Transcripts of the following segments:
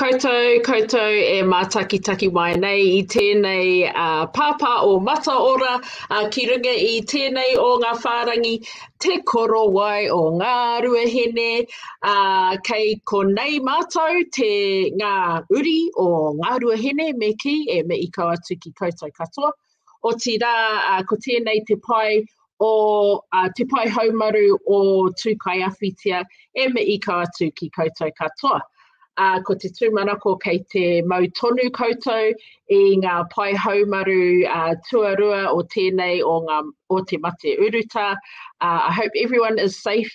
Koutou, koutou e mātakitaki mai nei i tēnei uh, pāpā o mata ora uh, ki runga i tēnei o ngā whārangi te koro wai o ngā ruahine uh, kei ko nei mātou te ngā uri o ngā ruahine me ki e me i kau atu ki koutou katoa. O tira uh, ko tēnei te pai o uh, te pai haumaru o tūkai awhitia e me i kau atu ki koutou katoa uh, ko te tūmanako kei te mau tonu koutou i ngā pai haumaru uh, tuarua o tēnei o, ngā, o te mate uruta. Uh, I hope everyone is safe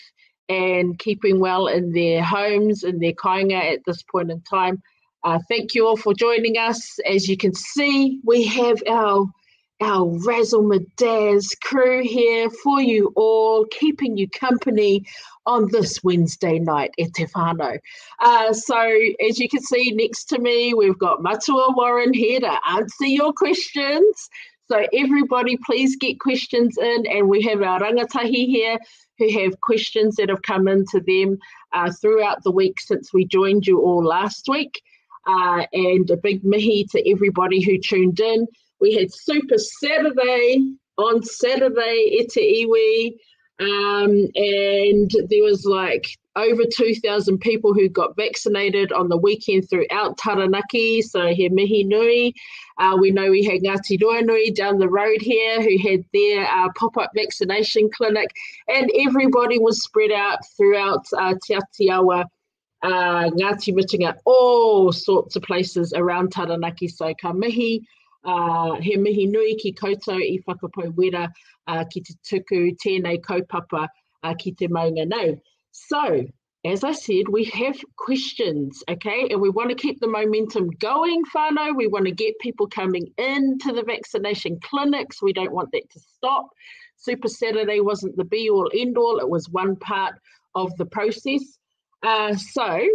and keeping well in their homes, in their kainga at this point in time. Uh, thank you all for joining us. As you can see, we have our our Razzle Madaz crew here for you all, keeping you company on this Wednesday night at Te Whānau. Uh, so, as you can see next to me, we've got Matua Warren here to answer your questions. So, everybody, please get questions in, and we have our rangatahi here who have questions that have come in to them uh, throughout the week since we joined you all last week. Uh, and a big mihi to everybody who tuned in. We had Super Saturday on Saturday, Ete Iwi, um, and there was like over 2,000 people who got vaccinated on the weekend throughout Taranaki. So he mihi nui. Uh, we know we had Ngāti Ruanui down the road here who had their uh, pop-up vaccination clinic and everybody was spread out throughout uh, Te Atiawa, uh, Ngāti Mutunga, all sorts of places around Taranaki. So ka mihi uh, he mihi nui ki koutou i whakapau wera uh, ki te tuku tēnei kaupapa uh, ki te maunga nau. So, as I said, we have questions, okay? And we want to keep the momentum going, whānau. We want to get people coming into the vaccination clinics. We don't want that to stop. Super Saturday wasn't the be all end all, it was one part of the process. Uh, so,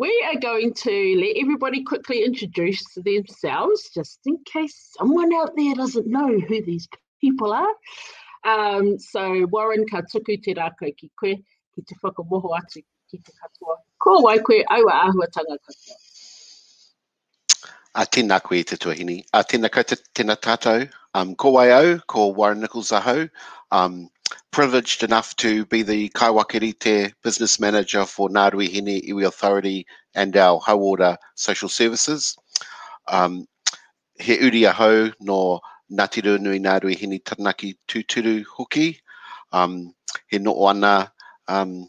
we are going to let everybody quickly introduce themselves, just in case someone out there doesn't know who these people are. Um, so Warren ka tuku te rākau ki koe, ki te whakamoho atu ki te katoa. Ko wai koe aua āhuatanga katoa. A tēnā koe te tuahini. A tēnā koutou tēnā tātou. Um, ko wai au, ko Warren Nicholls ahau. Um, privileged enough to be the Kaiwakirite Business Manager for Ngāruhi Hine Iwi Authority and our Hauora Social Services. Um, he uri ahau no Ngāti Nui Ngāruhi Hine Taranaki Tūturu Hoki. Um, he no ana um,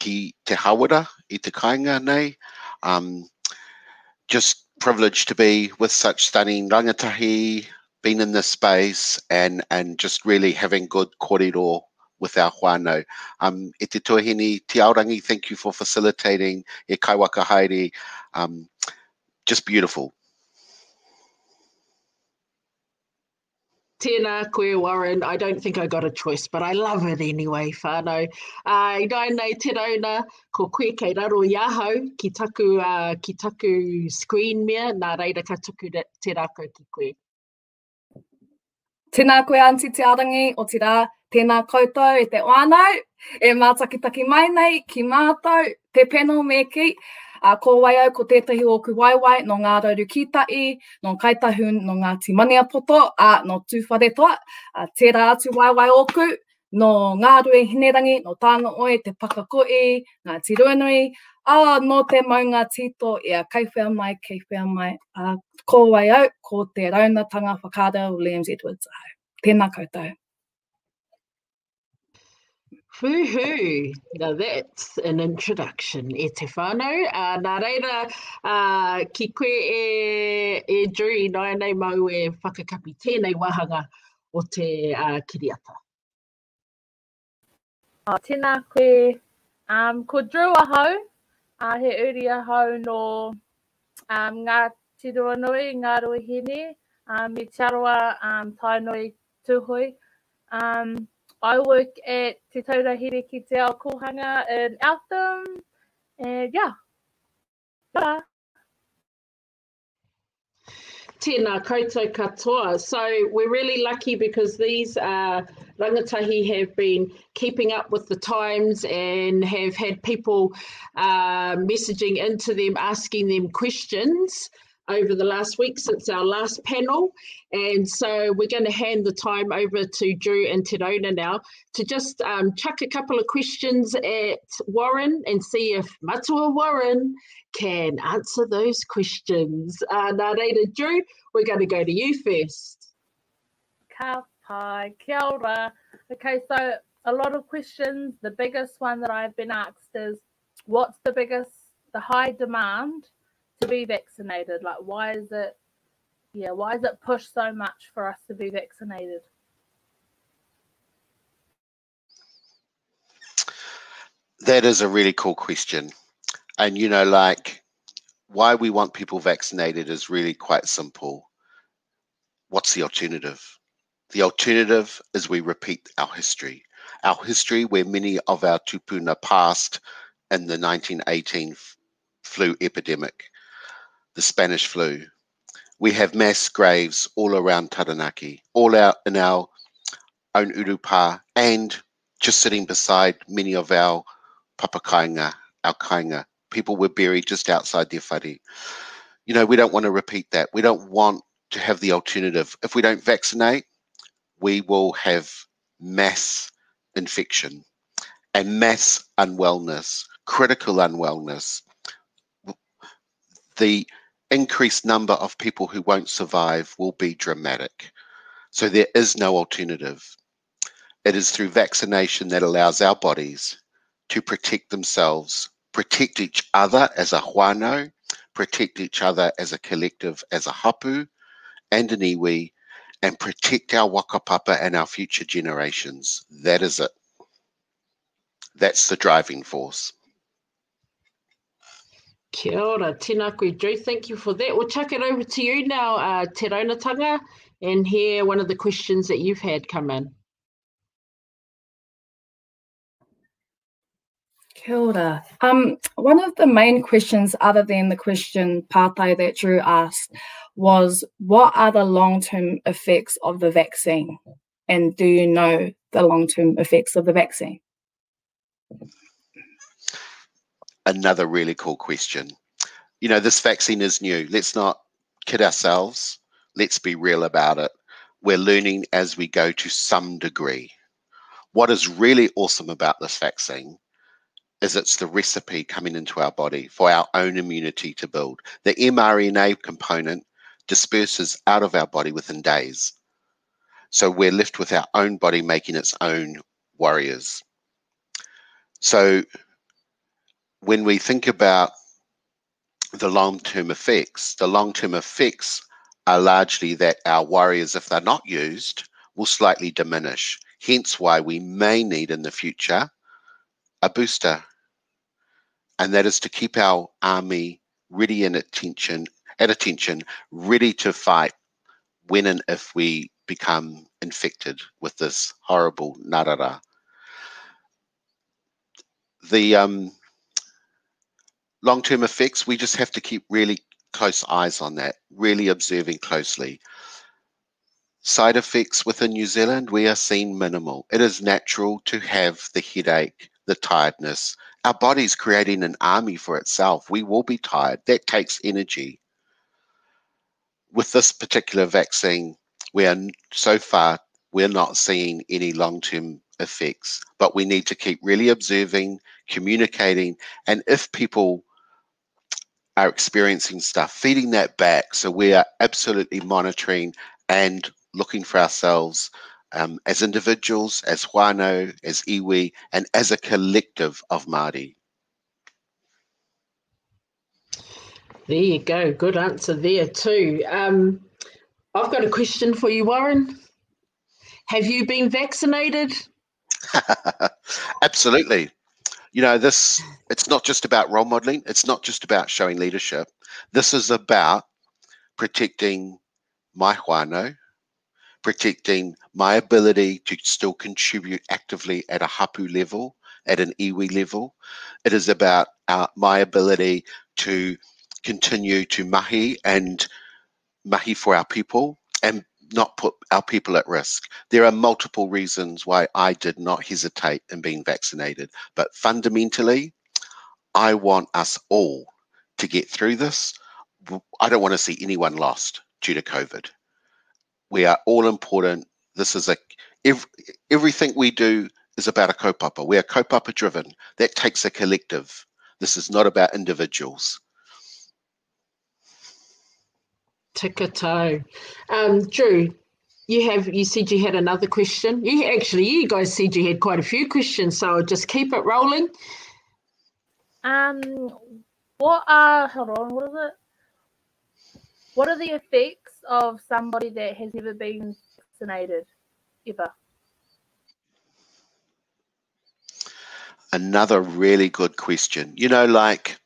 ki te hawara i te kainga nei. Um, just privileged to be with such stunning rangatahi, been in this space and and just really having good kōrero with our whānau. Um, e te tuahini, te aorangi, thank you for facilitating e kaiwaka haere. Um, just beautiful. Tēnā koe Warren, I don't think I got a choice, but I love it anyway, whānau. Uh, I nai nei te rauna, ko koe kei raro i ahau, ki taku, uh, ki taku screen mea, nā reira ka tuku te rākau ki koe. Tēnā koe anti te arangi o te rā, tēnā koutou e te oanau, e mātakitaki mai nei ki mātou, te peno me ki, a ko wai au ko tētahi o ku waiwai no ngā rauru kitai, no kaitahun no ngā timania poto, a no tūwhare toa, a tērā atu waiwai oku, no ngā rue hinerangi, no tāna oe, te pakakoi, ngā tiruanui, a no te maunga tito, ia kaiwhea mai, kaiwhea mai, a ko wai au, ko te raunatanga whakara o Liam Edwards au. Tēnā koutou. Woohoo! Now that's an introduction, e te whānau. Uh, nā reira, uh, ki koe e, e Drew, nai nei mau e whakakapi tēnei wahanga o te uh, kiriata. Oh, tēnā koe, um, ko Drew ahau, uh, he uri ahau no um, ngā tiroa nui, ngā rui hene, um, me um. Um, I work at Te Taurahiri ki Te Ao Kohanga in Eltham, and yeah. Bye. Tēnā koutou katoa. So we're really lucky because these are rangatahi have been keeping up with the times and have had people uh, messaging into them, asking them questions over the last week since our last panel. And so we're going to hand the time over to Drew and Terona now to just um, chuck a couple of questions at Warren and see if Matua Warren can answer those questions. Uh, nā reira, Drew, we're going to go to you first. Ka pai, kia ora. Okay, so a lot of questions. The biggest one that I've been asked is, what's the biggest, the high demand to be vaccinated? Like, why is it, yeah, why is it pushed so much for us to be vaccinated? That is a really cool question. And, you know, like, why we want people vaccinated is really quite simple. What's the alternative? The alternative is we repeat our history. Our history, where many of our tupuna passed in the 1918 flu epidemic the Spanish flu. We have mass graves all around Taranaki, all out in our own urupa, and just sitting beside many of our papakainga, our kainga. People were buried just outside their whare. You know, we don't want to repeat that. We don't want to have the alternative. If we don't vaccinate, we will have mass infection and mass unwellness, critical unwellness. The increased number of people who won't survive will be dramatic. So there is no alternative. It is through vaccination that allows our bodies to protect themselves, protect each other as a whānau, protect each other as a collective, as a hapu and an iwi, and protect our whakapapa and our future generations. That is it. That's the driving force. Kia ora, tēnā koe, Drew. Thank you for that. We'll chuck it over to you now, uh, Te Raunatanga, and hear one of the questions that you've had come in. Kia ora. Um, one of the main questions, other than the question Pātai that Drew asked, was what are the long-term effects of the vaccine? And do you know the long-term effects of the vaccine? Another really cool question. You know, this vaccine is new. Let's not kid ourselves. Let's be real about it. We're learning as we go to some degree. What is really awesome about this vaccine is it's the recipe coming into our body for our own immunity to build. The mRNA component disperses out of our body within days. So we're left with our own body making its own warriors. So when we think about the long-term effects, the long-term effects are largely that our warriors, if they're not used, will slightly diminish. Hence why we may need in the future a booster. And that is to keep our army ready and attention at attention, ready to fight when and if we become infected with this horrible narara. The um, long-term effects, we just have to keep really close eyes on that, really observing closely. Side effects within New Zealand, we are seeing minimal. It is natural to have the headache, the tiredness. Our body's creating an army for itself. We will be tired. That takes energy. With this particular vaccine, we are so far, we're not seeing any long-term effects, but we need to keep really observing, communicating, and if people are experiencing stuff, feeding that back. So we are absolutely monitoring and looking for ourselves um, as individuals, as whānau, as iwi, and as a collective of Māori. There you go. Good answer there too. Um, I've got a question for you, Warren. Have you been vaccinated? Absolutely you know this it's not just about role modeling it's not just about showing leadership. This is about protecting my whānau protecting my ability to still contribute actively at a hapu level at an iwi level. It is about uh, my ability to continue to mahi and mahi for our people and not put our people at risk. There are multiple reasons why I did not hesitate in being vaccinated, but fundamentally, I want us all to get through this. I don't want to see anyone lost due to COVID. We are all important. This is a every, everything we do is about a kaupapa. We are kaupapa driven. That takes a collective. This is not about individuals. Tikato. Um, Drew, you have you said you had another question. You actually you guys said you had quite a few questions, so I'll just keep it rolling. Um, what are hold on? What is it? What are the effects of somebody that has never been vaccinated ever? Another really good question. You know, like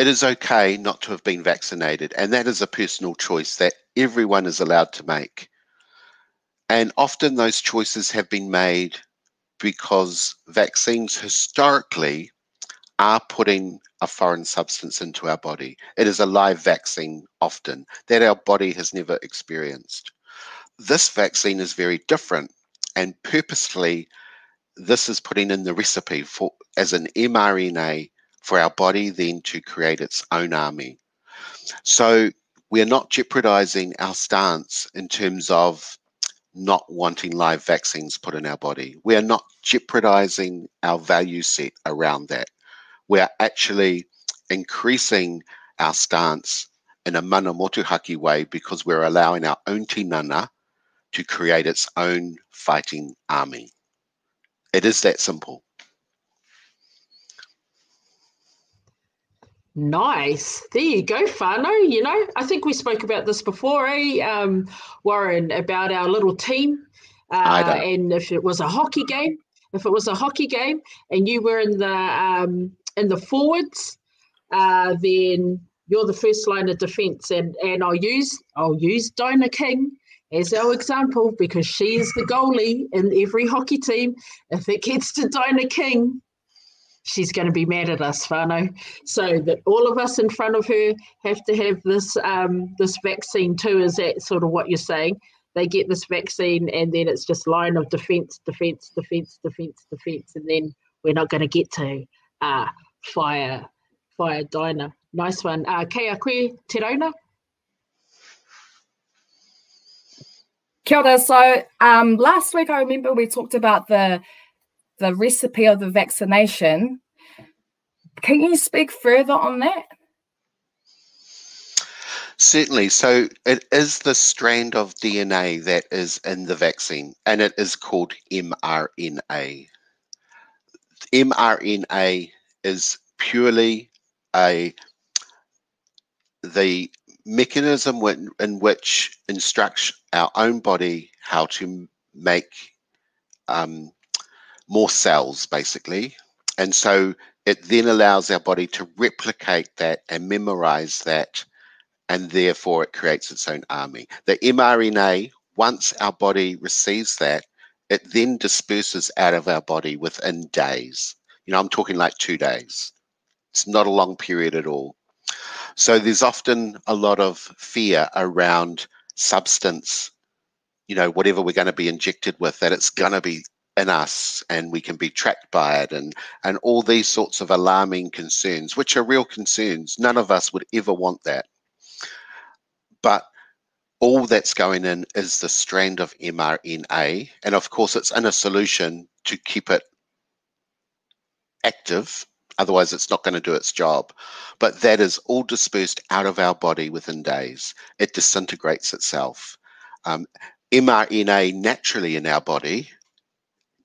it is okay not to have been vaccinated, and that is a personal choice that everyone is allowed to make. And often those choices have been made because vaccines historically are putting a foreign substance into our body. It is a live vaccine often that our body has never experienced. This vaccine is very different and purposely this is putting in the recipe for as an mRNA for our body then to create its own army. So we're not jeopardizing our stance in terms of not wanting live vaccines put in our body. We are not jeopardizing our value set around that. We are actually increasing our stance in a mana motuhake way because we're allowing our own tinana to create its own fighting army. It is that simple. Nice. There you go, Fano. You know, I think we spoke about this before, eh, um, Warren, about our little team. Uh, and if it was a hockey game, if it was a hockey game and you were in the um, in the forwards, uh, then you're the first line of defence. And and I'll use I'll use Dinah King as our example because she is the goalie in every hockey team. If it gets to Dinah King, she's going to be mad at us, Fano. So that all of us in front of her have to have this um, this vaccine too. Is that sort of what you're saying? They get this vaccine, and then it's just line of defence, defence, defence, defence, defence, and then we're not going to get to uh, fire, fire diner. Nice one. Uh, kei a koe, te? Kia ora. So um, last week, I remember we talked about the the recipe of the vaccination. Can you speak further on that? Certainly. So it is the strand of DNA that is in the vaccine, and it is called mRNA. mRNA is purely a the mechanism in which instructs our own body how to make um, more cells, basically. And so it then allows our body to replicate that and memorize that, and therefore it creates its own army. The mRNA, once our body receives that, it then disperses out of our body within days. You know, I'm talking like two days. It's not a long period at all. So there's often a lot of fear around substance, you know, whatever we're going to be injected with, that it's going to be in us and we can be tracked by it and and all these sorts of alarming concerns which are real concerns. None of us would ever want that. But all that's going in is the strand of mRNA and of course it's in a solution to keep it active. Otherwise it's not going to do its job. But that is all dispersed out of our body within days. It disintegrates itself. Um, mRNA naturally in our body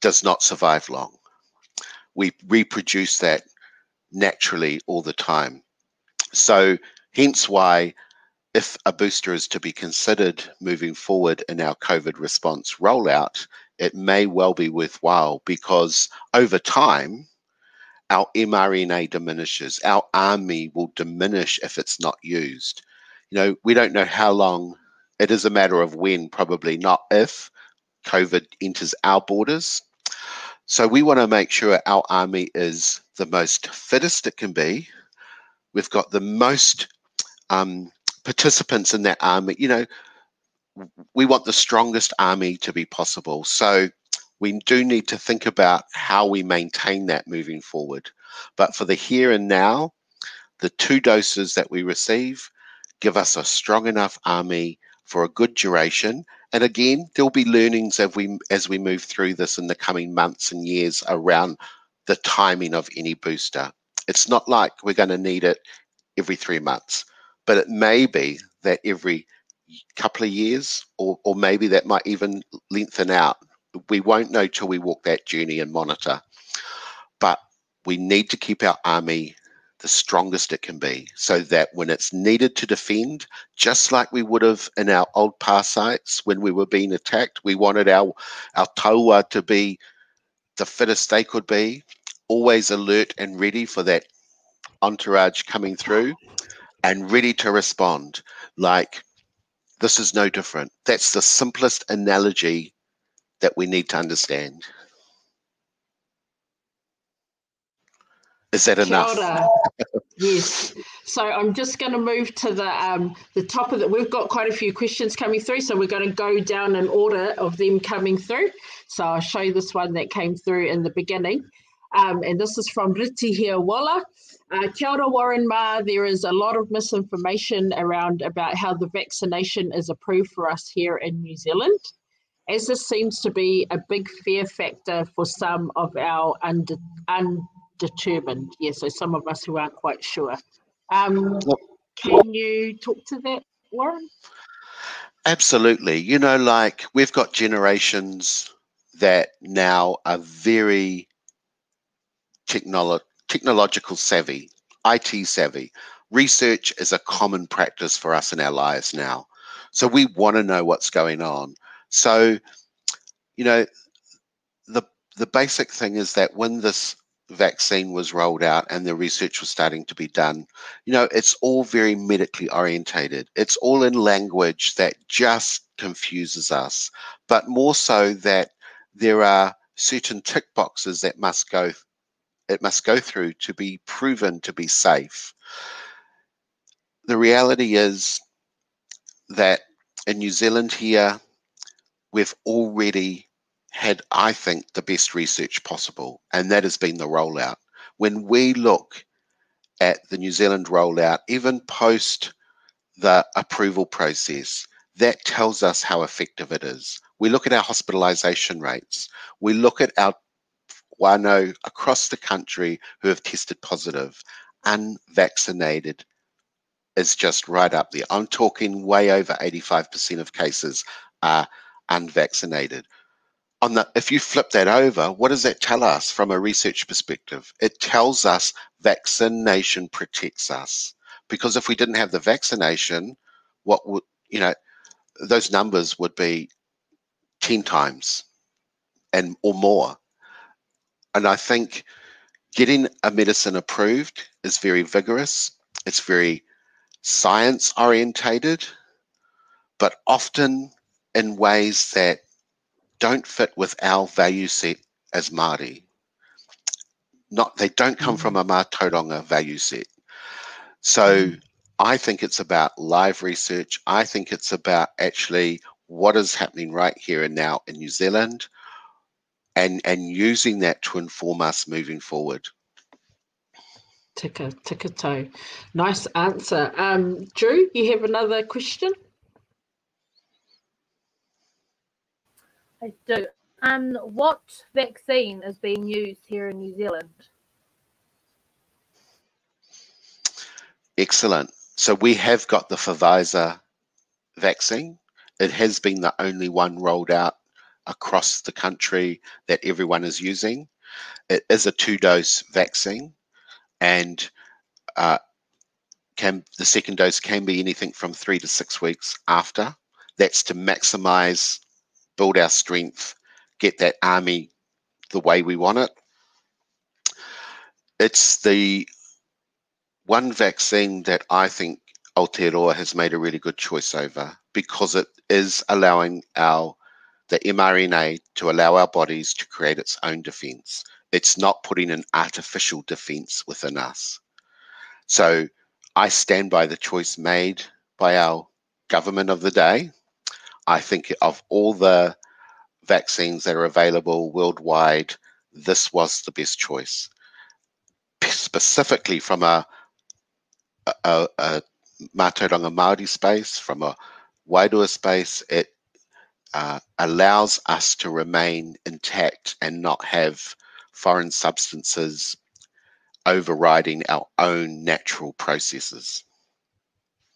does not survive long. We reproduce that naturally all the time. So, hence why, if a booster is to be considered moving forward in our COVID response rollout, it may well be worthwhile because over time, our mRNA diminishes. Our army will diminish if it's not used. You know, we don't know how long, it is a matter of when, probably not if COVID enters our borders. So we want to make sure our army is the most fittest it can be. We've got the most um, participants in that army. You know, we want the strongest army to be possible. So we do need to think about how we maintain that moving forward. But for the here and now, the two doses that we receive give us a strong enough army for a good duration. And again, there'll be learnings as we as we move through this in the coming months and years around the timing of any booster. It's not like we're going to need it every three months, but it may be that every couple of years, or, or maybe that might even lengthen out. We won't know till we walk that journey and monitor. But we need to keep our army the strongest it can be so that when it's needed to defend, just like we would have in our old past sites when we were being attacked, we wanted our, our taua to be the fittest they could be, always alert and ready for that entourage coming through and ready to respond. Like, this is no different. That's the simplest analogy that we need to understand. Is that enough? yes. So I'm just going to move to the um, the top of it. We've got quite a few questions coming through, so we're going to go down in order of them coming through. So I'll show you this one that came through in the beginning. Um, and this is from Riti here, Walla. Uh, kia ora, Warren Ma. There is a lot of misinformation around about how the vaccination is approved for us here in New Zealand, as this seems to be a big fear factor for some of our unde- undetermined. Yeah, so some of us who aren't quite sure. Um, can you talk to that, Warren? Absolutely. You know, like we've got generations that now are very technolo- technological savvy, IT savvy. Research is a common practice for us in our lives now. So we want to know what's going on. So, you know, the the basic thing is that when this vaccine was rolled out and the research was starting to be done, you know, it's all very medically orientated. It's all in language that just confuses us, but more so that there are certain tick boxes that must go it must go through to be proven to be safe. The reality is that in New Zealand here, we've already had, I think, the best research possible, and that has been the rollout. When we look at the New Zealand rollout, even post the approval process, that tells us how effective it is. We look at our hospitalisation rates. We look at our whānau across the country who have tested positive, unvaccinated is just right up there. I'm talking way over 85% of cases are unvaccinated. On the, if you flip that over, what does that tell us from a research perspective? It tells us vaccination protects us. Because if we didn't have the vaccination, what would, you know, those numbers would be 10 times and or more and I think getting a medicine approved is very vigorous, it's very science orientated, but often in ways that don't fit with our value set as Māori. Not they don't come from mm-hmm. a Mātauranga value set. So mm. I think it's about live research. I think it's about actually what is happening right here and now in New Zealand and and using that to inform us moving forward. Tika, tika toe. Nice answer. Um, Drew, you have another question? I do. Um, what vaccine is being used here in New Zealand? Excellent. So we have got the Pfizer vaccine. It has been the only one rolled out across the country that everyone is using. It is a two dose vaccine, and uh, can the second dose can be anything from three to six weeks after. That's to maximize, build our strength, get that army the way we want it. It's the one vaccine that I think Aotearoa has made a really good choice over because it is allowing our the mRNA to allow our bodies to create its own defense. It's not putting an artificial defense within us. So I stand by the choice made by our government of the day. I think of all the vaccines that are available worldwide, this was the best choice. Specifically from a, a, a Mātauranga Māori space, from a Wairua space, it uh, allows us to remain intact and not have foreign substances overriding our own natural processes.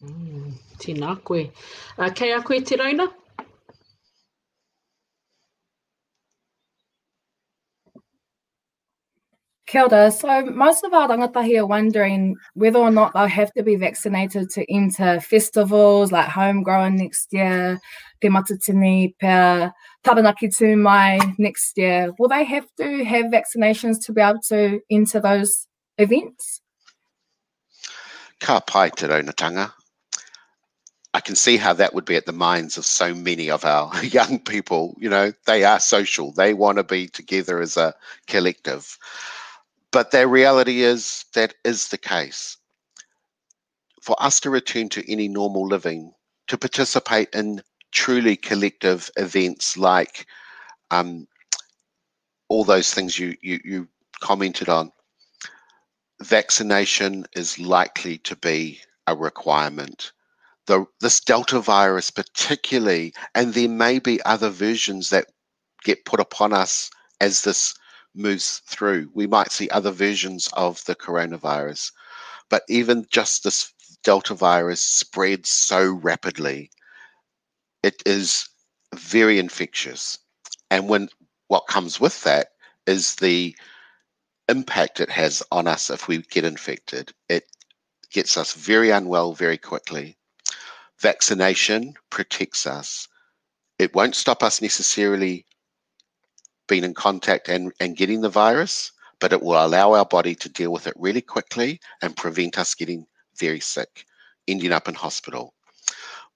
Mm, tēnā koe. Uh, kei a koe te? Kia ora. So most of our rangatahi are wondering whether or not they'll have to be vaccinated to enter festivals like Homegrown next year, Te Matatini, Pea, Taranaki Tū Mai next year. Will they have to have vaccinations to be able to enter those events? Ka pai te raunatanga. I can see how that would be at the minds of so many of our young people. You know, they are social. They want to be together as a collective but the reality is that is the case. For us to return to any normal living, to participate in truly collective events like um, all those things you, you, you commented on, vaccination is likely to be a requirement. The, this Delta virus, particularly, and there may be other versions that get put upon us as this moves through. We might see other versions of the coronavirus, but even just this Delta virus spreads so rapidly, it is very infectious. And when what comes with that is the impact it has on us if we get infected. It gets us very unwell very quickly. Vaccination protects us. It won't stop us necessarily been in contact and, and getting the virus, but it will allow our body to deal with it really quickly and prevent us getting very sick, ending up in hospital.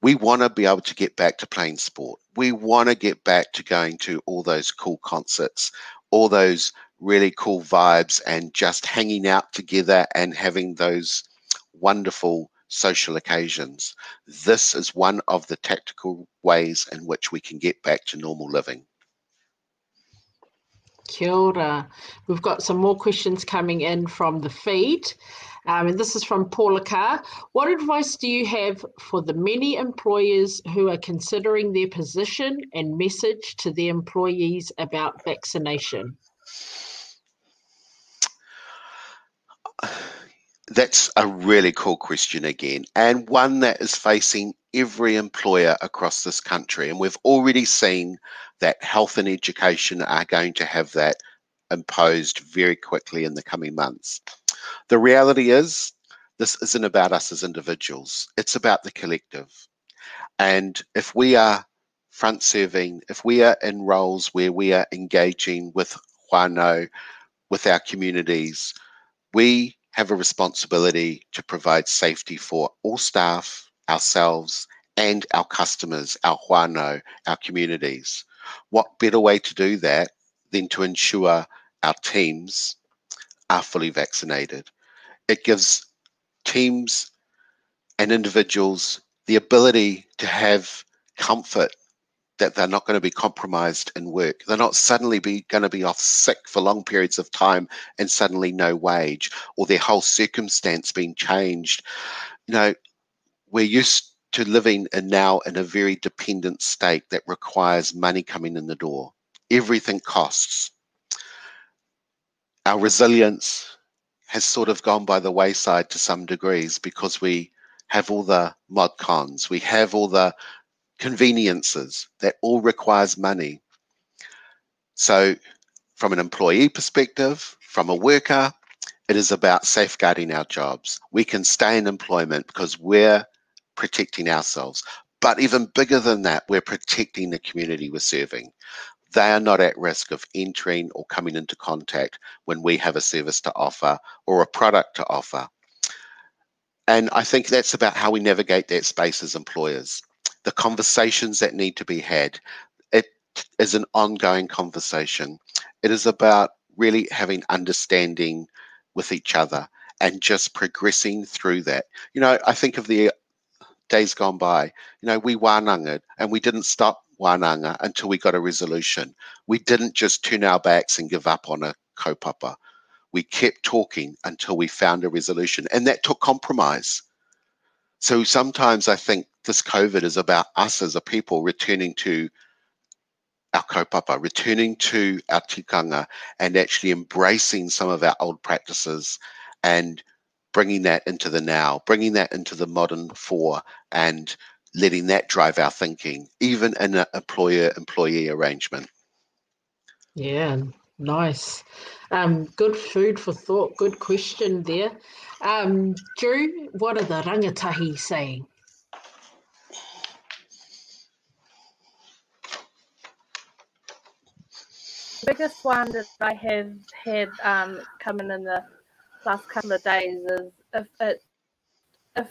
We want to be able to get back to playing sport. We want to get back to going to all those cool concerts, all those really cool vibes, and just hanging out together and having those wonderful social occasions. This is one of the tactical ways in which we can get back to normal living. Kia ora. We've got some more questions coming in from the feed. Um, and this is from Paula Carr. What advice do you have for the many employers who are considering their position and message to their employees about vaccination? That's a really cool question again, and one that is facing every employer across this country. And we've already seen that health and education are going to have that imposed very quickly in the coming months. The reality is, this isn't about us as individuals, it's about the collective. And if we are front serving, if we are in roles where we are engaging with whānau, with our communities, we have a responsibility to provide safety for all staff, ourselves, and our customers, our whānau, our communities. What better way to do that than to ensure our teams are fully vaccinated? It gives teams and individuals the ability to have comfort that they're not going to be compromised in work. They're not suddenly be going to be off sick for long periods of time and suddenly no wage or their whole circumstance being changed. You know, we're used to living in now in a very dependent state that requires money coming in the door. Everything costs. Our resilience has sort of gone by the wayside to some degrees because we have all the mod cons, we have all the conveniences that all requires money. So from an employee perspective, from a worker, it is about safeguarding our jobs. We can stay in employment because we're protecting ourselves. But even bigger than that, we're protecting the community we're serving. They are not at risk of entering or coming into contact when we have a service to offer or a product to offer. And I think that's about how we navigate that space as employers. The conversations that need to be had. It is an ongoing conversation. It is about really having understanding with each other and just progressing through that. You know, I think of the days gone by, you know, we wānanga and we didn't stop wānanga until we got a resolution. We didn't just turn our backs and give up on a kaupapa. We kept talking until we found a resolution, and that took compromise. So sometimes I think this COVID is about us as a people returning to our kaupapa, returning to our tikanga, and actually embracing some of our old practices and bringing that into the now, bringing that into the modern four, and letting that drive our thinking, even in an employer employee arrangement. Yeah, nice. Um, good food for thought. Good question there. Um, Drew, what are the rangatahi saying? Biggest one that I have had um, coming in the last couple of days is if it if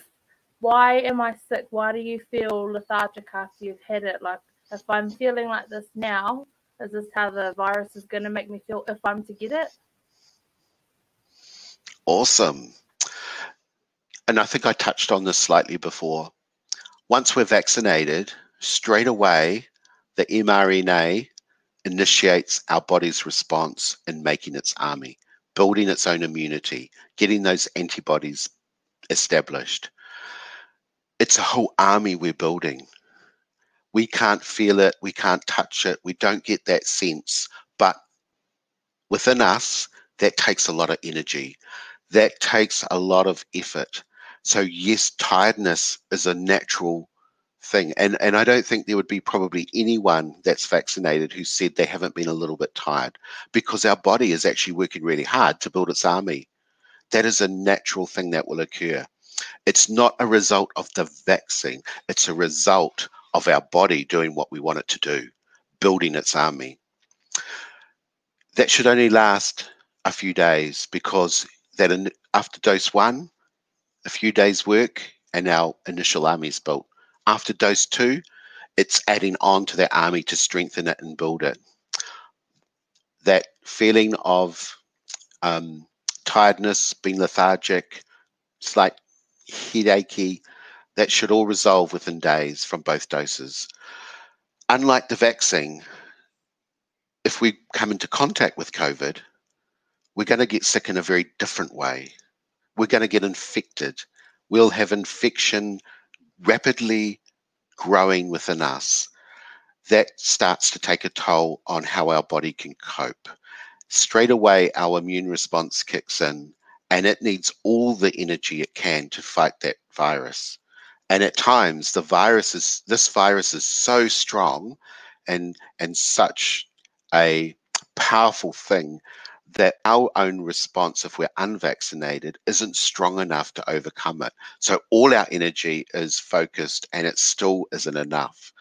why am I sick? Why do you feel lethargic after you've had it? Like if I'm feeling like this now, is this how the virus is going to make me feel if I'm to get it? Awesome. And I think I touched on this slightly before. Once we're vaccinated, straight away, the mRNA initiates our body's response in making its army building its own immunity, getting those antibodies established. It's a whole army we're building. We can't feel it, we can't touch it, we don't get that sense. But within us, that takes a lot of energy, that takes a lot of effort. So, yes, tiredness is a natural thing. And and I don't think there would be probably anyone that's vaccinated who said they haven't been a little bit tired because our body is actually working really hard to build its army. That is a natural thing that will occur. It's not a result of the vaccine. It's a result of our body doing what we want it to do, building its army. That should only last a few days because that in, after dose one, a few days work and our initial army is built after dose two, it's adding on to that army to strengthen it and build it. That feeling of um, tiredness, being lethargic, slight headachy, that should all resolve within days from both doses. Unlike the vaccine, if we come into contact with COVID, we're going to get sick in a very different way. We're going to get infected. We'll have infection rapidly growing within us, that starts to take a toll on how our body can cope. Straight away, our immune response kicks in and it needs all the energy it can to fight that virus. And at times, the virus is this virus is so strong and and such a powerful thing that our own response, if we're unvaccinated, isn't strong enough to overcome it. So all our energy is focused and it still isn't enough.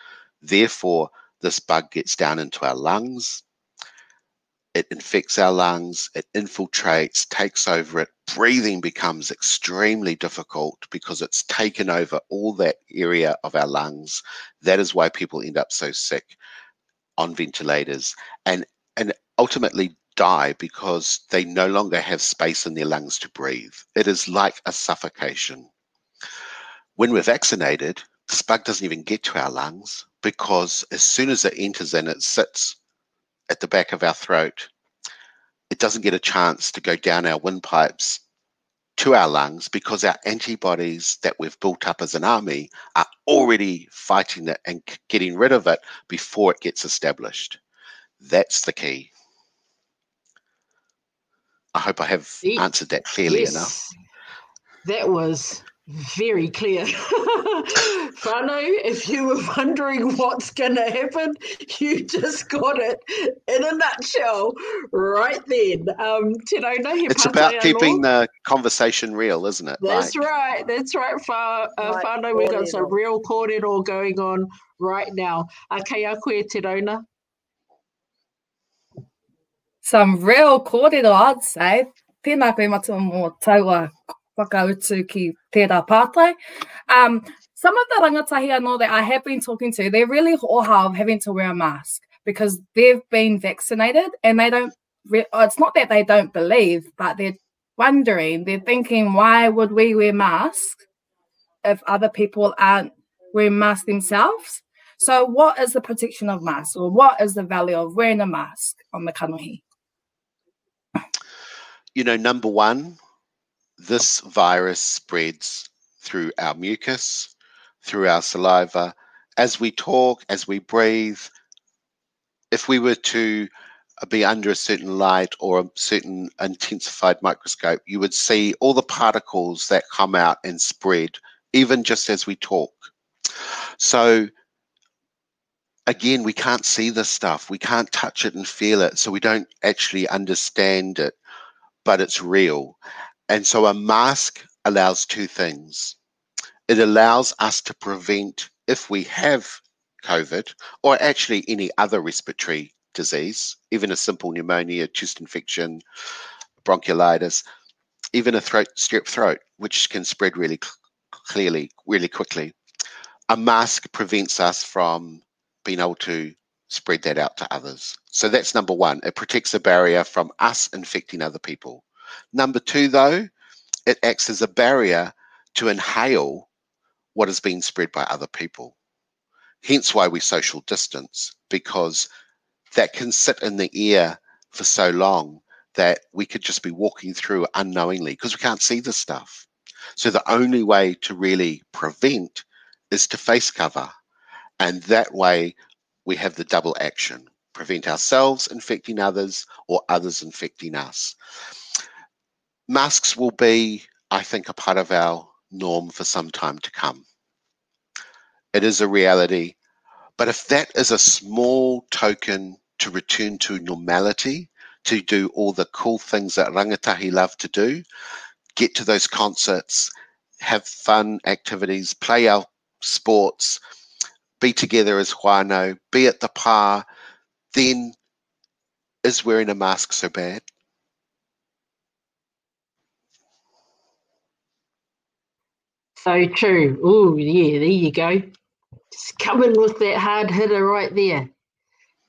Therefore, this bug gets down into our lungs. It infects our lungs, it infiltrates, takes over it. Breathing becomes extremely difficult because it's taken over all that area of our lungs. That is why people end up so sick on ventilators. And and ultimately die because they no longer have space in their lungs to breathe. It is like a suffocation. When we're vaccinated, this bug doesn't even get to our lungs because as soon as it enters and it sits at the back of our throat, it doesn't get a chance to go down our windpipes to our lungs because our antibodies that we've built up as an army are already fighting it and getting rid of it before it gets established. That's the key. I hope I have answered that clearly yes, enough. That was very clear. Fano, if you were wondering what's going to happen, you just got it in a nutshell right then. Um, it's about keeping the conversation real, isn't it? That's like, right. That's right, Fa, uh, right, Fano. We've got some real kōrero going on right now. A kei a koe te rauna some real kōrero, I'd say. Tēnā koe matua mō taua whakautu ki tērā pātai. Um, some of the rangatahi I know that I have been talking to, they're really hoha of having to wear a mask because they've been vaccinated and they don't, re- it's not that they don't believe, but they're wondering, they're thinking, why would we wear masks if other people aren't wearing masks themselves. So, what is the protection of masks, or what is the value of wearing a mask on the kanohi? You know, number one, this virus spreads through our mucus, through our saliva, as we talk, as we breathe. If we were to be under a certain light or a certain intensified microscope, you would see all the particles that come out and spread, even just as we talk. So, again, we can't see this stuff. We can't touch it and feel it. So, we don't actually understand it, but it's real. And so, a mask allows two things it allows us to prevent, if we have COVID or actually any other respiratory disease, even a simple pneumonia, chest infection, bronchiolitis, even a throat strep throat, which can spread really clearly, really quickly. A mask prevents us from being able to spread that out to others. So that's number one. It protects a barrier from us infecting other people. Number two, though, it acts as a barrier to inhale what has been spread by other people. Hence why we social distance, because that can sit in the air for so long that we could just be walking through unknowingly because we can't see the stuff. So the only way to really prevent is to face cover. And that way we have the double action prevent ourselves infecting others or others infecting us. Masks will be, I think, a part of our norm for some time to come. It is a reality. But if that is a small token to return to normality, to do all the cool things that rangatahi love to do, get to those concerts, have fun activities, play our sports, be together as whānau, be at the pa, then is wearing a mask so bad? So true. Oh, yeah, there you go. Just coming with that hard hitter right there.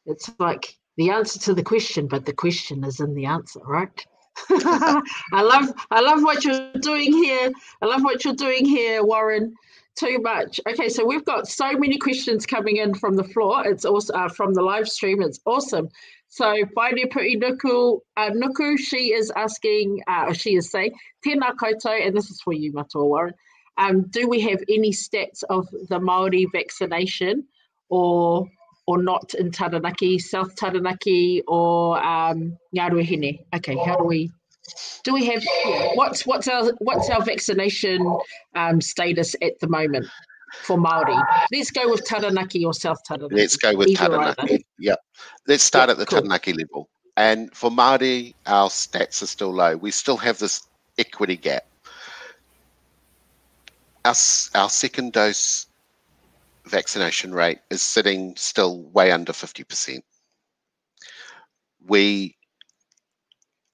It's like the answer to the question, but the question is in the answer, right? I love I love what you're doing here. I love what you're doing here, Warren. Too much. Okay, so we've got so many questions coming in from the floor. It's also uh, from the live stream. It's awesome. So Baini Pu'i Nuku, uh, Nuku, she is asking, uh, she is saying, Tēnā koutou, and this is for you, Matua Warren. Um, do we have any stats of the Maori vaccination or or not in Taranaki, South Taranaki, or um, Ngāruahine? Okay, how do we? Do we have what's what's our what's our vaccination um, status at the moment for Maori? Let's go with Taranaki or South Taranaki. Let's go with Either Taranaki. Either. Yeah, let's start at the cool. Taranaki level. And for Maori, our stats are still low. We still have this equity gap our, our second dose vaccination rate is sitting still way under 50%. We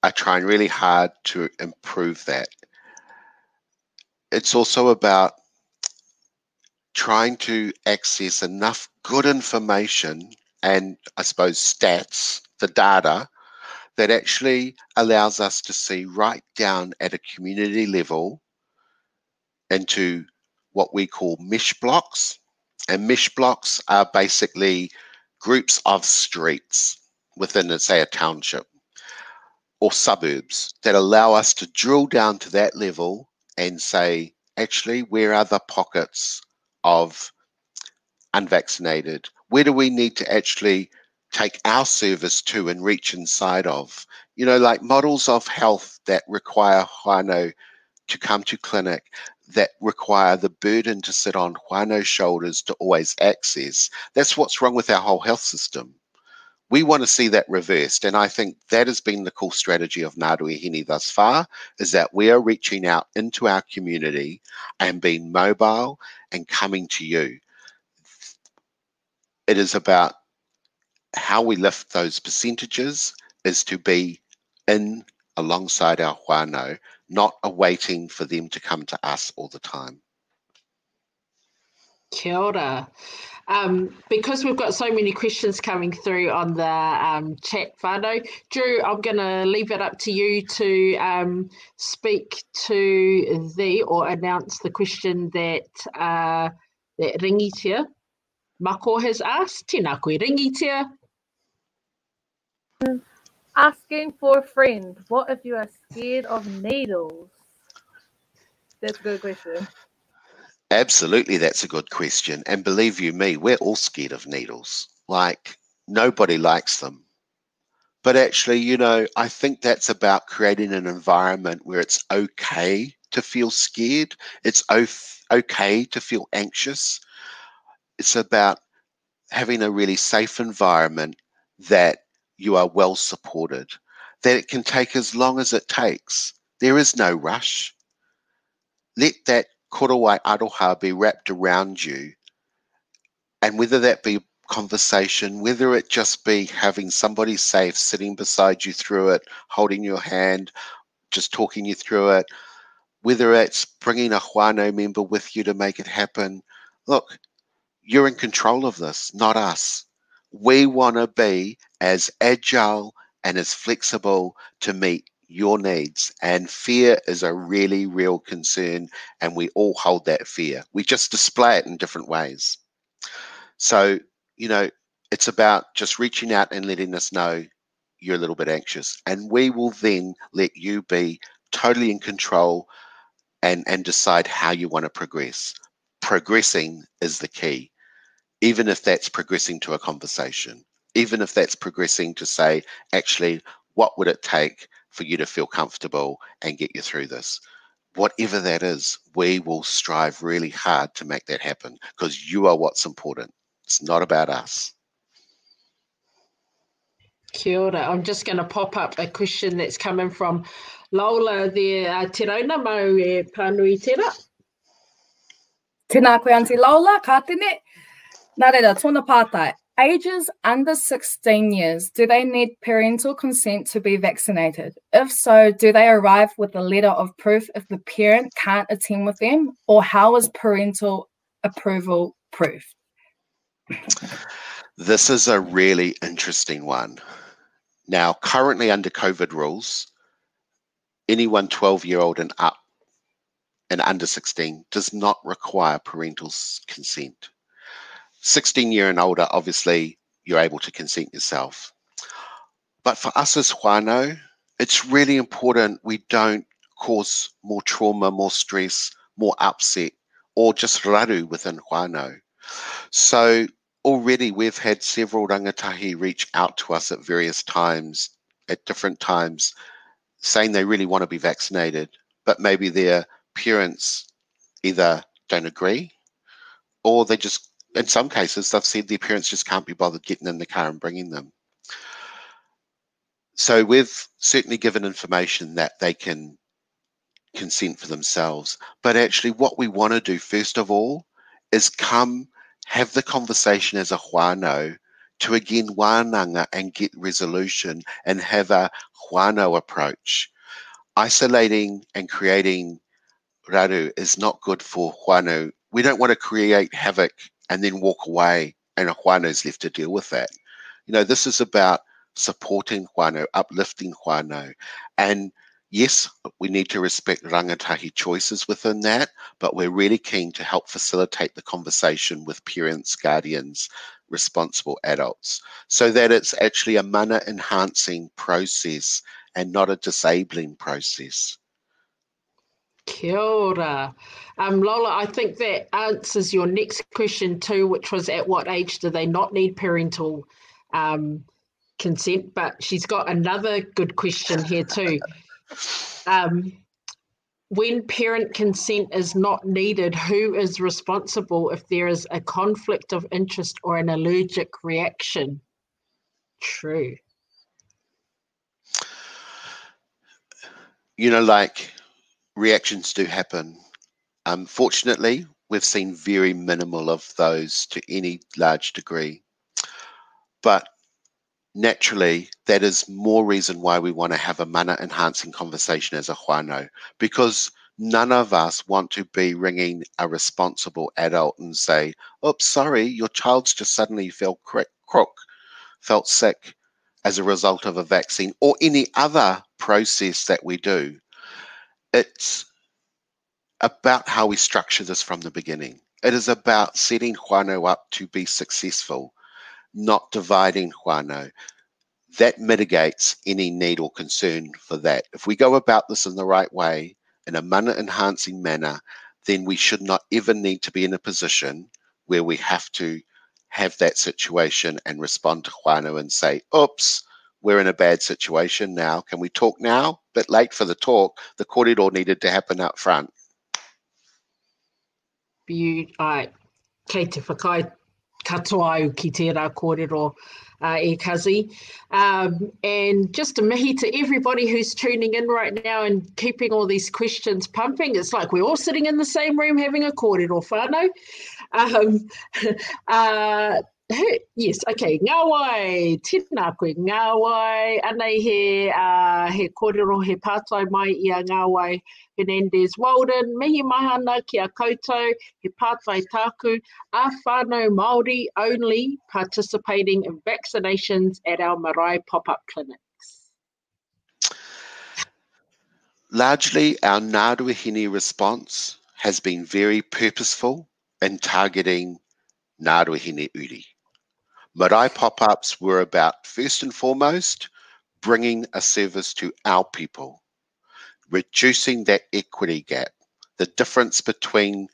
are trying really hard to improve that. It's also about trying to access enough good information and I suppose stats, the data, that actually allows us to see right down at a community level into what we call mesh blocks. And mesh blocks are basically groups of streets within, say, a township or suburbs that allow us to drill down to that level and say, actually, where are the pockets of unvaccinated? Where do we need to actually take our service to and reach inside of? You know, like models of health that require whānau to come to clinic that require the burden to sit on whānau's shoulders to always access. That's what's wrong with our whole health system. We want to see that reversed. And I think that has been the cool strategy of Ngāruahine thus far, is that we are reaching out into our community and being mobile and coming to you. It is about how we lift those percentages is to be in alongside our whānau, not awaiting for them to come to us all the time. Kia ora. Um, because we've got so many questions coming through on the um, chat, whānau, Drew, I'm going to leave it up to you to um, speak to the or announce the question that uh, that Ringitia Mako has asked. Tēnā koe Ringitia. Asking for a friend. What if you are scared of needles? That's a good question. Absolutely, that's a good question. And believe you me, we're all scared of needles. Like, nobody likes them. But actually, you know, I think that's about creating an environment where it's okay to feel scared. It's okay to feel anxious. It's about having a really safe environment that you are well supported, that it can take as long as it takes. There is no rush. Let that korowai aroha be wrapped around you. And whether that be conversation, whether it just be having somebody safe sitting beside you through it, holding your hand, just talking you through it, whether it's bringing a whānau member with you to make it happen. Look, you're in control of this, not us. We want to be as agile and as flexible to meet your needs. And fear is a really real concern, and we all hold that fear. We just display it in different ways. So, you know, it's about just reaching out and letting us know you're a little bit anxious. And we will then let you be totally in control and, and decide how you want to progress. Progressing is the key, even if that's progressing to a conversation, even if that's progressing to say, actually, what would it take for you to feel comfortable and get you through this. Whatever that is, we will strive really hard to make that happen because you are what's important. It's not about us. Kia ora. I'm just going to pop up a question that's coming from Lola there. Uh, te rauna mau e pānui tera. Tēnā koe Auntie Lola, ka tene. Nā reira, tōna pātai ages under 16 years, do they need parental consent to be vaccinated? If so, do they arrive with a letter of proof if the parent can't attend with them? Or how is parental approval proved? This is a really interesting one. Now, currently under COVID rules, anyone 12 year old and up and under 16 does not require parental consent. 16 year and older, obviously, you're able to consent yourself. But for us as whānau, it's really important we don't cause more trauma, more stress, more upset, or just raru within whānau. So already we've had several rangatahi reach out to us at various times, at different times, saying they really want to be vaccinated, but maybe their parents either don't agree or they just in some cases, they've said the parents just can't be bothered getting in the car and bringing them. So we've certainly given information that they can consent for themselves. But actually, what we want to do first of all is come have the conversation as a whānau to again wānanga and get resolution and have a whānau approach. Isolating and creating raru is not good for whānau. We don't want to create havoc and then walk away and whānau's left to deal with that. You know, this is about supporting whānau, uplifting whānau. And yes, we need to respect rangatahi choices within that, but we're really keen to help facilitate the conversation with parents, guardians, responsible adults, so that it's actually a mana enhancing process and not a disabling process. Kia ora. Um, Lola, I think that answers your next question too, which was at what age do they not need parental um, consent? But she's got another good question here too. Um, when parent consent is not needed, who is responsible if there is a conflict of interest or an allergic reaction? True. You know, like reactions do happen. Unfortunately, we've seen very minimal of those to any large degree. But naturally, that is more reason why we want to have a mana enhancing conversation as a whānau, because none of us want to be ringing a responsible adult and say, oops, sorry, your child's just suddenly felt crook, felt sick as a result of a vaccine or any other process that we do. It's about how we structure this from the beginning. It is about setting whānau up to be successful, not dividing whānau. That mitigates any need or concern for that. If we go about this in the right way, in a mana enhancing manner, then we should not ever need to be in a position where we have to have that situation and respond to whānau and say, oops, we're in a bad situation now. Can we talk now? Bit late for the talk. The kōrero needed to happen up front. Uh, e kazi. Um, and just a mihi to everybody who's tuning in right now and keeping all these questions pumping. It's like we're all sitting in the same room having a kōrero whānau. Um, uh, yes, okay, ngā wai, tēnā koe, ngā wai, anei he, uh, he kōrero he pātai mai i a ngā wai Hernandez Walden, mihi mahana ki a koutou, he pātai tāku, a whānau Māori only participating in vaccinations at our marae pop-up clinics. Largely, our Ngāruahine response has been very purposeful in targeting Ngāruahine Uri. Marae pop ups were about, first and foremost, bringing a service to our people, reducing that equity gap, the difference between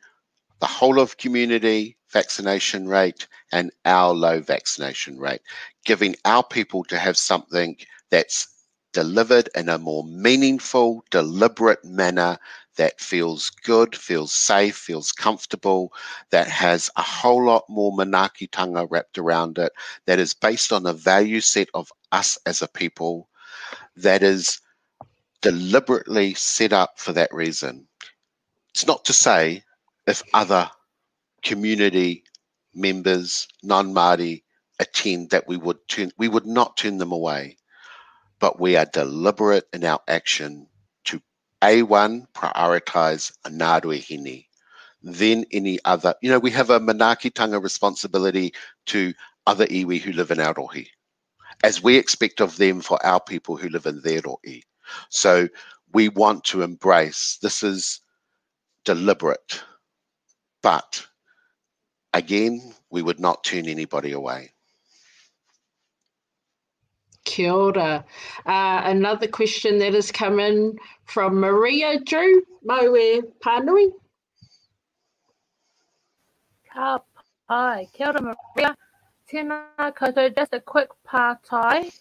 the whole of community vaccination rate and our low vaccination rate, giving our people to have something that's delivered in a more meaningful, deliberate manner that feels good, feels safe, feels comfortable, that has a whole lot more manaakitanga wrapped around it, that is based on a value set of us as a people, that is deliberately set up for that reason. It's not to say if other community members, non-Māori, attend that we would turn we would not turn them away but we are deliberate in our action a1, prioritize Ngāruahine. Then any other, you know, we have a manaakitanga responsibility to other iwi who live in our rohe, as we expect of them for our people who live in their rohe. So we want to embrace, this is deliberate, but again, we would not turn anybody away. Kia ora. Uh, another question that has come in from Maria Drew, Maue Pānui. Ka pai. Kia ora Maria. Tēnā koutou, just a quick pātai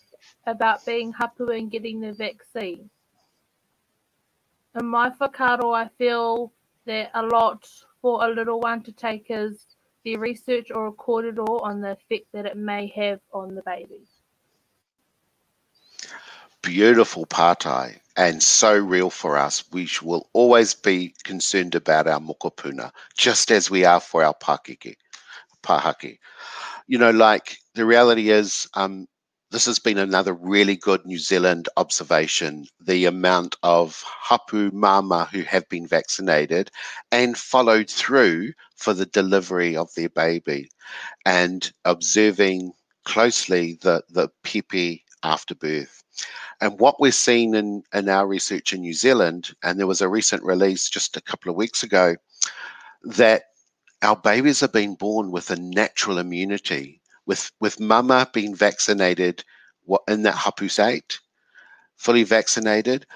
about being hapu and getting the vaccine. In my whakaaro, I feel that a lot for a little one to take is the research or a kōrero on the effect that it may have on the baby beautiful pātai and so real for us. We will always be concerned about our mokopuna, just as we are for our pakeke, pahaki. You know, like the reality is, um, this has been another really good New Zealand observation. The amount of hapu mama who have been vaccinated and followed through for the delivery of their baby, and observing closely the the pepe after birth. And what we're seeing in, in our research in New Zealand, and there was a recent release just a couple of weeks ago, that our babies are being born with a natural immunity, with, with mama being vaccinated in that hapu state, fully vaccinated,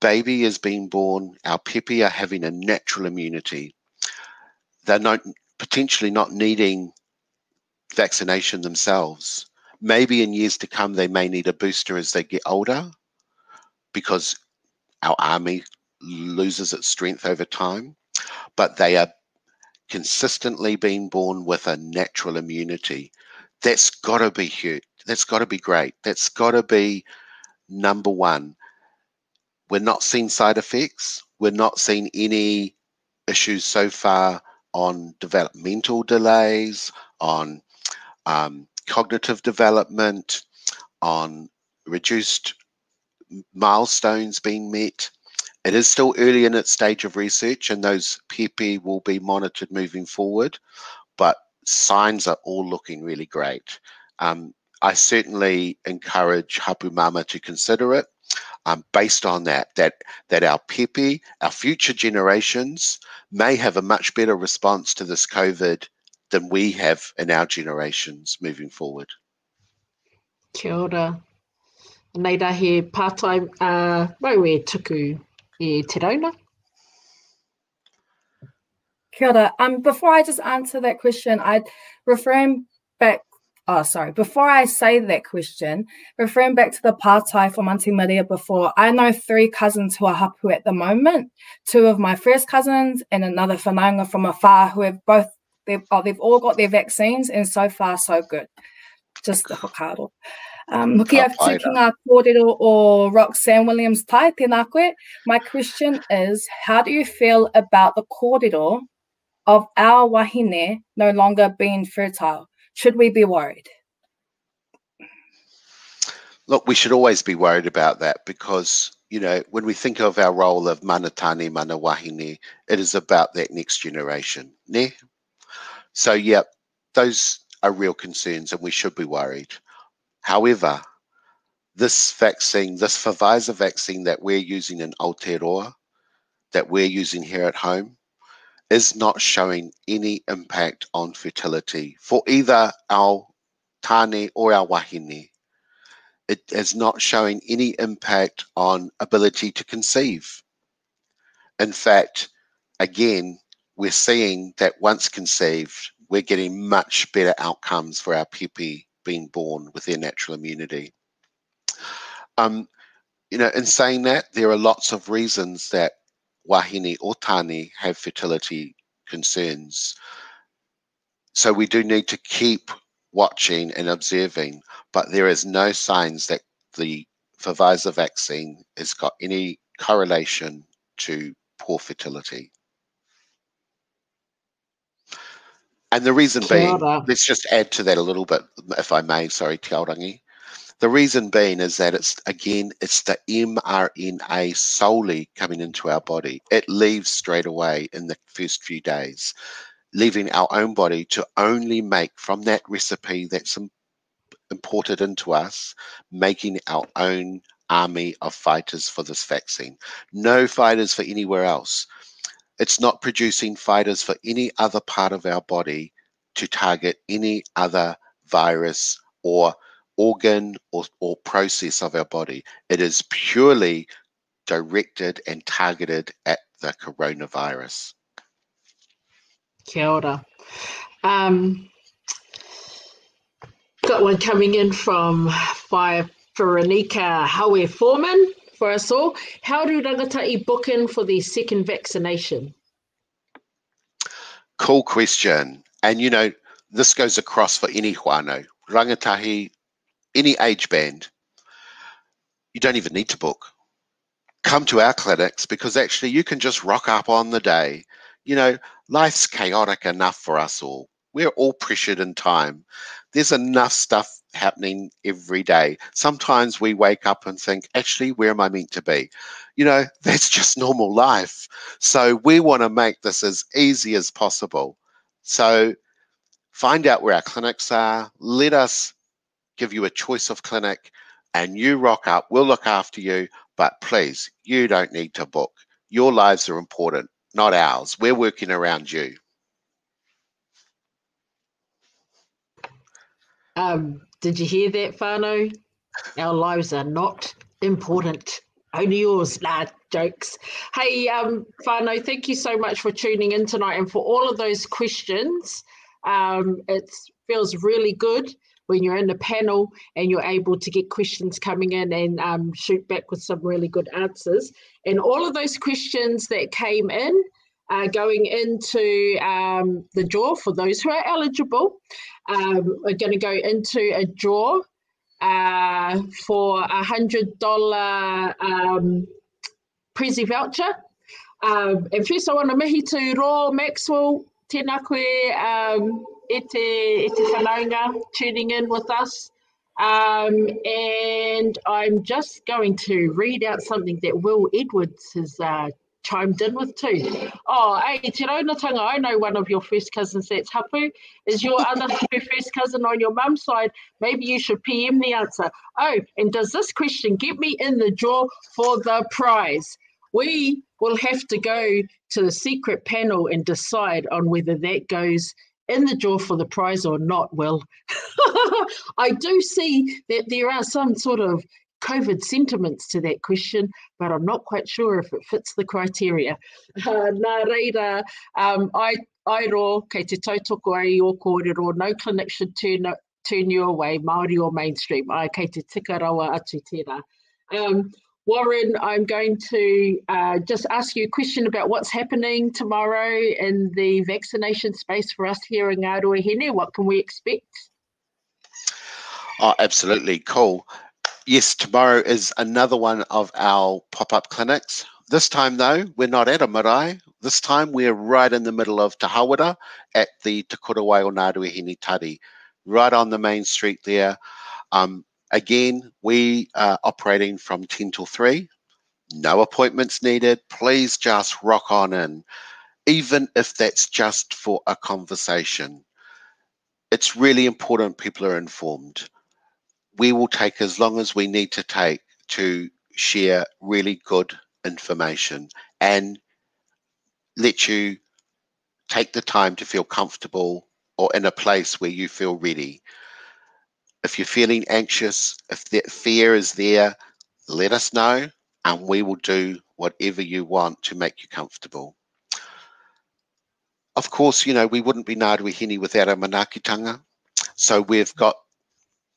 baby is being born, our pepe are having a natural immunity. They're not potentially not needing vaccination themselves maybe in years to come they may need a booster as they get older because our army loses its strength over time but they are consistently being born with a natural immunity. That's got to be huge that's got to be great. That's got to be number one. We're not seeing side effects. We're not seeing any issues so far on developmental delays on um, cognitive development, on reduced milestones being met. it is still early in its stage of research, and those pepe will be monitored moving forward. But signs are all looking really great. Um, I certainly encourage Hapu Mama to consider it. Um, based on that, that that our pepe, our future generations, may have a much better response to this COVID than we have in our generations moving forward. Kia ora. Nei rā he part-time uh, mau e tuku e te rauna. Kia ora. Um, before I just answer that question, I'd referring back oh sorry, before I say that question, referring back to the pātai from Auntie Maria before, I know three cousins who are hapu at the moment, two of my first cousins and another whanaunga from afar who have both, they've, oh, they've all got their vaccines and so far so good. Just the whakaaro. Um, hoki a tiki ngā kōrero o Roxanne Williams tai, tēnā koe. My question is, how do you feel about the kōrero of our wahine no longer being fertile? Should we be worried? Look, we should always be worried about that because, you know, when we think of our role of manatani, manawahine, it is about that next generation. Ne? So, yeah, those are real concerns and we should be worried. However, this vaccine, this Pfizer vaccine that we're using in Aotearoa, that we're using here at home, is not showing any impact on fertility for either our tane or our wahine. It is not showing any impact on ability to conceive. In fact, again, we're seeing that once conceived, we're getting much better outcomes for our pepe being born with their natural immunity. Um, you know, in saying that, there are lots of reasons that wahine or tāne have fertility concerns. So we do need to keep watching and observing, but there is no signs that the Pfizer vaccine has got any correlation to poor fertility. And the reason being, let's just add to that a little bit, if I may, sorry, Te Aorangi. The reason being is that it's again, it's the mRNA solely coming into our body. It leaves straight away in the first few days, leaving our own body to only make from that recipe that's imported into us, making our own army of fighters for this vaccine. No fighters for anywhere else. It's not producing fighters for any other part of our body to target any other virus or organ or, or process of our body. It is purely directed and targeted at the coronavirus. Kia ora. Um, got one coming in from by Veronica Howe Foreman for us all. How do rangatahi book in for the second vaccination? Cool question. And you know, this goes across for any whānau. Rangatahi any age band, you don't even need to book. Come to our clinics because actually you can just rock up on the day. You know, life's chaotic enough for us all. We're all pressured in time. There's enough stuff happening every day. Sometimes we wake up and think, actually, where am I meant to be? You know, that's just normal life. So we want to make this as easy as possible. So find out where our clinics are. Let us give you a choice of clinic and you rock up, we'll look after you, but please, you don't need to book. Your lives are important, not ours. We're working around you. Um, did you hear that, whānau? Our lives are not important. Only yours, nah, jokes. Hey, um, whānau, thank you so much for tuning in tonight and for all of those questions. Um, it feels really good when you're in the panel and you're able to get questions coming in and um, shoot back with some really good answers. And all of those questions that came in uh, going into um, the draw for those who are eligible um, are going to go into a draw uh, for a hundred dollar um, Prezzy voucher. Um, and first I want to mihi to Raw Maxwell, tēnā koe, um, e te, e te whanaunga tuning in with us. Um, and I'm just going to read out something that Will Edwards has uh, chimed in with too. Oh, hey, Te Raunatanga, I know one of your first cousins that's Hapu. Is your other first cousin on your mum's side? Maybe you should PM the answer. Oh, and does this question get me in the draw for the prize? We will have to go to the secret panel and decide on whether that goes in the draw for the prize or not, Will. I do see that there are some sort of COVID sentiments to that question, but I'm not quite sure if it fits the criteria. Uh, nā reira, um, I, I ro, kei te tautoko ai o kōrero, no clinic should turn, turn you away, Māori or mainstream. Ai, kei te tika rawa atu tērā. Um, Warren, I'm going to uh, just ask you a question about what's happening tomorrow in the vaccination space for us here in Ngāruahine. What can we expect? Oh, absolutely. Cool. Yes, tomorrow is another one of our pop-up clinics. This time, though, we're not at a marae. This time, we're right in the middle of Te Hāwera at the Te Korowai o Ngāruahine Tari, right on the main street there. Um, again, we are operating from 10 till 3. No appointments needed. Please just rock on in, even if that's just for a conversation. It's really important people are informed we will take as long as we need to take to share really good information and let you take the time to feel comfortable or in a place where you feel ready. If you're feeling anxious, if that fear is there, let us know and we will do whatever you want to make you comfortable. Of course, you know, we wouldn't be Ngāruahine without our manaakitanga. So we've got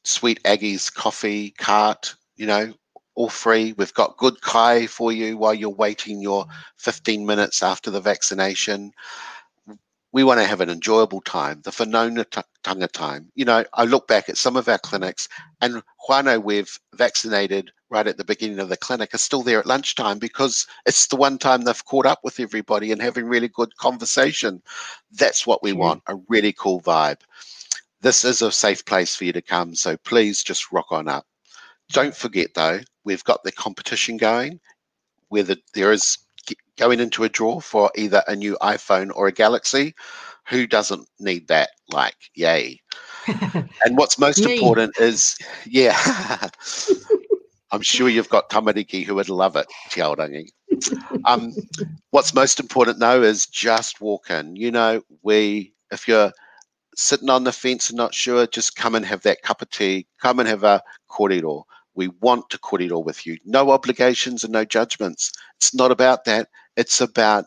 Sweet Aggie's coffee cart, you know, all free. We've got good kai for you while you're waiting your 15 minutes after the vaccination. We want to have an enjoyable time, the whanaungatanga time. You know, I look back at some of our clinics and whānau we've vaccinated right at the beginning of the clinic are still there at lunchtime because it's the one time they've caught up with everybody and having really good conversation. That's what we yeah. want, a really cool vibe this is a safe place for you to come. So please just rock on up. Don't forget though, we've got the competition going where the, there is going into a draw for either a new iPhone or a Galaxy. Who doesn't need that? Like, yay. and what's most important is, yeah, I'm sure you've got tamariki who would love it, Te Um, what's most important though is just walk in. You know, we, if you're sitting on the fence and not sure, just come and have that cup of tea. Come and have a kōrero. We want to kōrero with you. No obligations and no judgments. It's not about that. It's about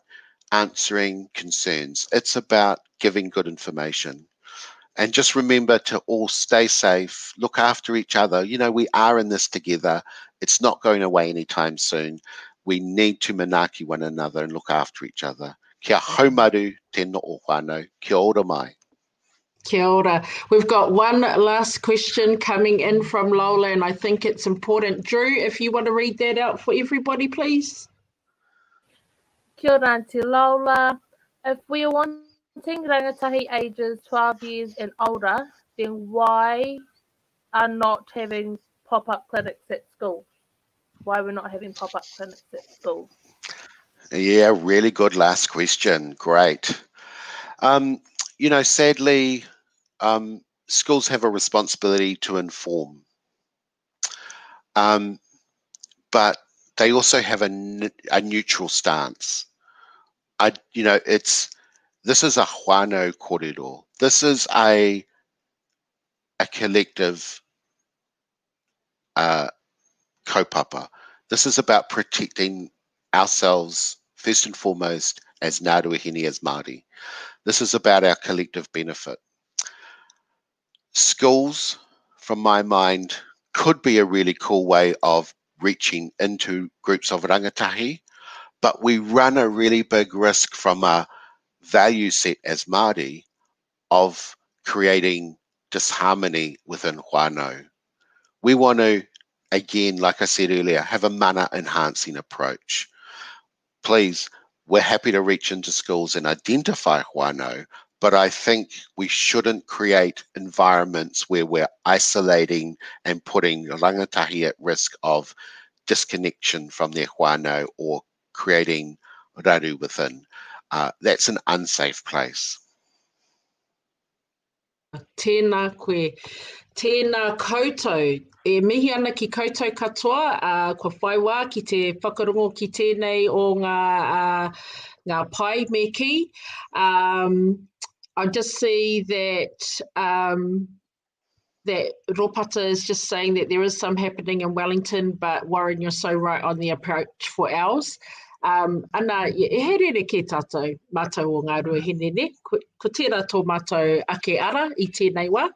answering concerns. It's about giving good information. And just remember to all stay safe, look after each other. You know, we are in this together. It's not going away anytime soon. We need to manaaki one another and look after each other. Kia haumaru no o whānau. Kia ora mai. Kia ora. We've got one last question coming in from Lola, and I think it's important. Drew, if you want to read that out for everybody, please. Kia ora, Auntie Lola. If we are wanting rangatahi ages 12 years and older, then why are not having pop-up clinics at school? Why we're not having pop-up clinics at school? Yeah, really good last question. Great. Um, you know, sadly, um, schools have a responsibility to inform, um, but they also have a, a neutral stance. I, you know, it's this is a whānau kōrero. This is a a collective uh, kaupapa. This is about protecting ourselves first and foremost as Ngāruahine, as Māori. This is about our collective benefit. Schools, from my mind, could be a really cool way of reaching into groups of rangatahi, but we run a really big risk from a value set as Māori of creating disharmony within whānau. We want to, again, like I said earlier, have a mana enhancing approach. Please, we're happy to reach into schools and identify whānau, but I think we shouldn't create environments where we're isolating and putting rangatahi at risk of disconnection from their whānau or creating raru within. Uh, that's an unsafe place. Tēnā koe. Tēnā koutou. E mihi ana ki koutou katoa, uh, ko whaiwā ki te whakarongo ki tēnei o ngā, uh, ngā pai me ki. Um, I just see that um, that Ropata is just saying that there is some happening in Wellington, but Warren, you're so right on the approach for ours. Um, ana, e he rere ke tātou mātou o Ngāruahine ne, ko, ko tērā tō mātou ake ara i tēnei wā.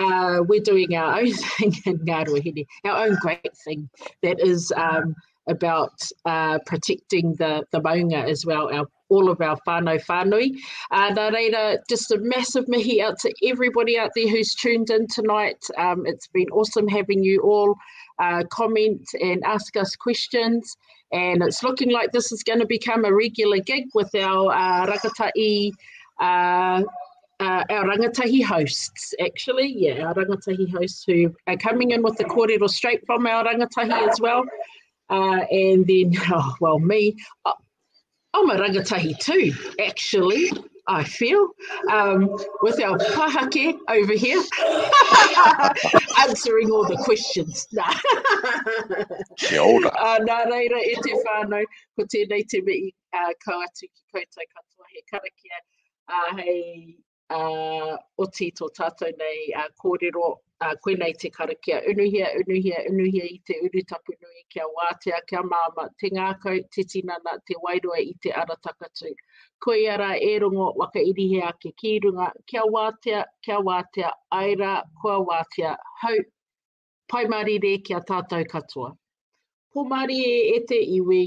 Uh, we're doing our own thing in Ngāruahine, our own great thing that is um, about uh, protecting the, the maunga as well, our all of our whānau whānui. Uh, nā reira, just a massive mihi out to everybody out there who's tuned in tonight. Um, it's been awesome having you all uh, comment and ask us questions. And it's looking like this is going to become a regular gig with our uh, rakatai uh, uh, our rangatahi hosts, actually. Yeah, our rangatahi hosts who are coming in with the kōrero straight from our rangatahi as well. Uh, and then, oh, well, me, uh, I'm a rangatahi too, actually. I feel, um, with our pahake over here, answering all the questions. Kia ora. Uh, nā reira, e te whānau, ko tēnei te mei uh, kauatu ki koutou katoa he karakia, uh, hei uh, o tito tātou nei uh, kōrero uh, koe nei te karakia unuhia, unuhia, unuhia i te urutapu nui kia wātea, kia māma, te ngākau, te tinana, te wairua i te ara takatu. Koe ara e rongo waka irihe ake ki runga, kia wātea, kia wātea, aira, kua wātea, hau, paimari re kia tātou katoa. Pumari e e te iwi,